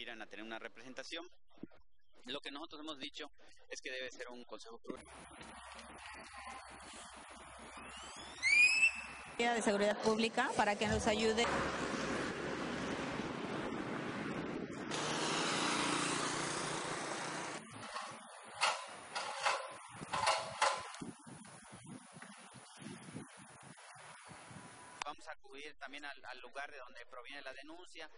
irán a tener una representación. Lo que nosotros hemos dicho es que debe ser un consejo plural. de seguridad pública para que nos ayude. Vamos a acudir también al, al lugar de donde proviene la denuncia.